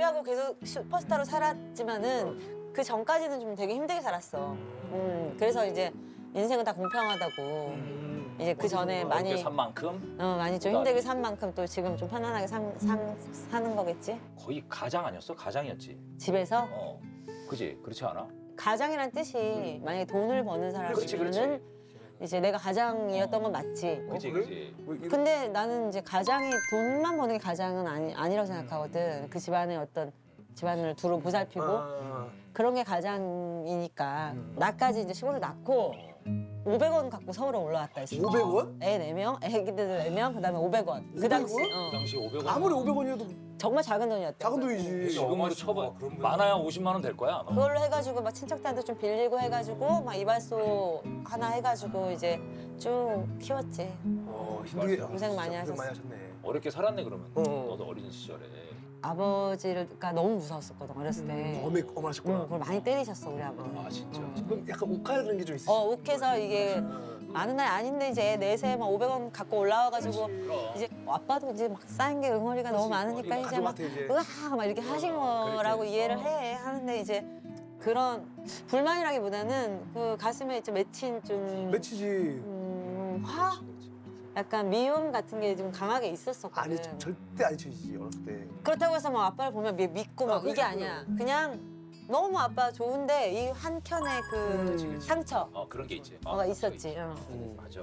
뷔하고 계속 슈퍼스타로 살았지만은 그 전까지는 좀 되게 힘들게 살았어. 음, 그래서 이제 인생은 다 공평하다고. 이제 그 전에 많이 어렵게 산 만큼 어, 많이 좀 힘들게 산 만큼 또 지금 좀 편안하게 산, 산, 사는 거겠지? 거의 가장 아니었어? 가장이었지. 집에서 어, 그지? 그렇지 않아? 가장이란 뜻이 만약에 돈을 버는 그렇지, 그렇지. 사람이면은 이제 내가 가장이었던 건 맞지. 어, 그래? 그지. 뭐 이런- 근데 나는 이제 가장이 돈만 버는 게 가장은 아니, 아니라고 생각하거든. 그 집안의 어떤 집안을 두루 보살피고 아, 그런 게 가장이니까 나까지 이제 시골에 낳고 500원 갖고 서울에 올라왔다 했어. 500원? 애 4명, 애기들 4명, 그다음에 500원. 그 당시 500원? 어, 그 당시 500원. 아무리 500원이어도 정말 작은 돈이었대. 작은 돈이지. 지금으로 쳐봐. 많아야 50만 원 될 거야. 아마. 그걸로 해가지고 막 친척들한테 좀 빌리고 해가지고 막 이발소 하나 해가지고 이제 쭉 키웠지. 어, 힘들게 고생 많이 하셨어. 하셨네. 어렵게 살았네 그러면. 어. 너도 어린 시절에. 아버지가 너무 무서웠었거든 어렸을 때. 어미 어마하셨구나. 응, 그걸 많이 때리셨어 우리 아버지. 아 진짜. 그럼 약간 욱하는 게 좀 있으시죠? 어 욱해서 이게 많은 날 아닌데 이제 애 넷에 막 500원 갖고 올라와가지고. 이제 아빠도 이제 막 쌓인 게 응어리가 너무 많으니까 이제 막 으아 막 이렇게 하신 거라고. 이해를 어. 해 하는데 이제 그런 불만이라기보다는 그 가슴에 이제 맺힌 좀 맺히지. 음, 화 약간 미움 같은 게 좀 강하게 있었었거든. 아니 저- 절대 안 잊혀지지 어렸을 때. 그렇다고 해서 뭐 아빠를 보면 미- 믿고 막 아, 이게. 아니야. 그냥 너무 아빠 좋은데 이 한켠에 그 그렇지, 그렇지. 상처 어 그런 게 있지. 뭐가 있었지. 어. 음. 맞아.